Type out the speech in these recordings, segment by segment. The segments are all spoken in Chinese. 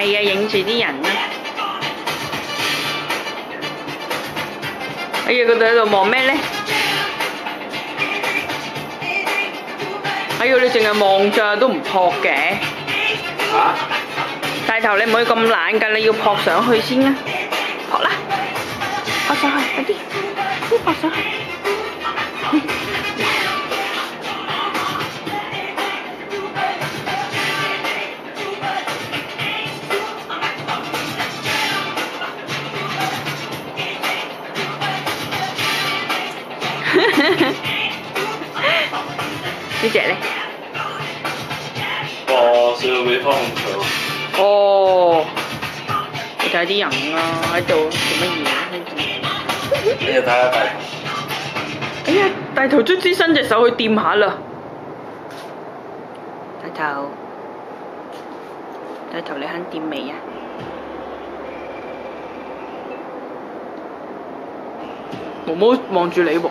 系啊，影住啲人啦。哎呀，佢哋喺度望咩咧？哎呀，你净系望著都唔扑嘅。大头，你唔可以咁懒噶，你要扑上去先啊！扑啦，扑上去，快啲，啲扑上去。你见嘞？哦，只有没放球。哦，你睇啲人啊，喺度做乜嘢？你又睇一睇。哎呀，大头猪猪伸只手去掂下啦。大头，大头，你肯掂未啊？毛毛望住你啵。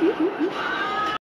Mm-hmm.